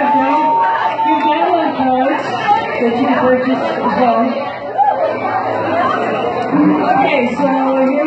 You get one cards that you can purchase as well. Okay, so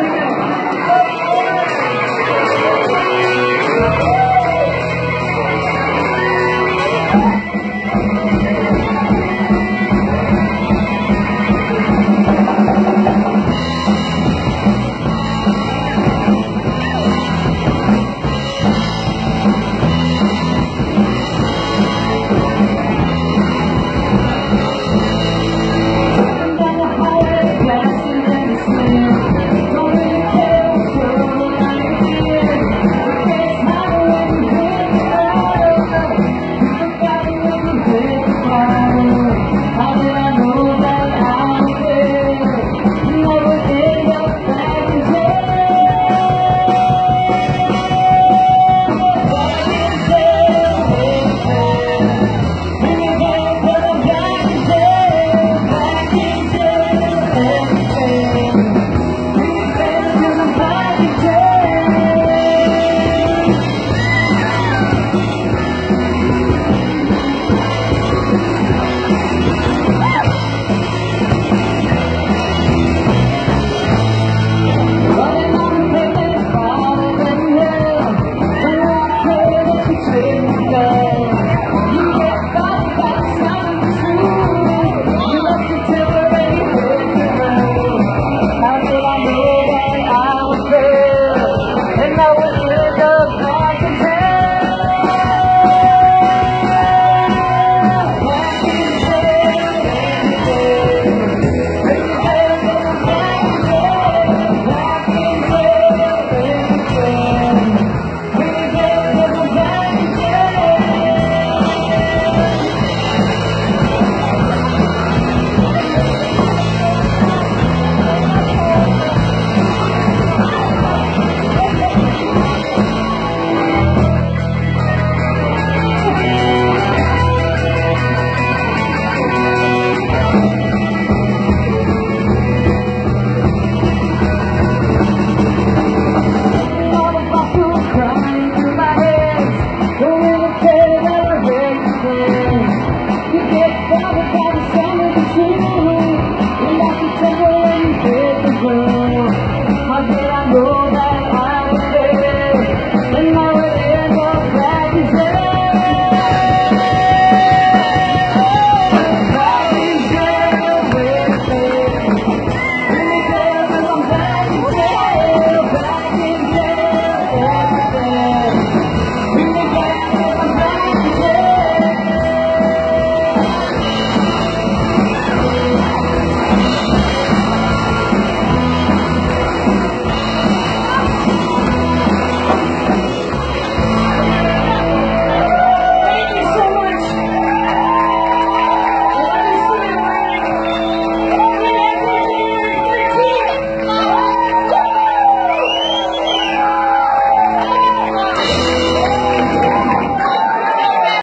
Oh. 2020.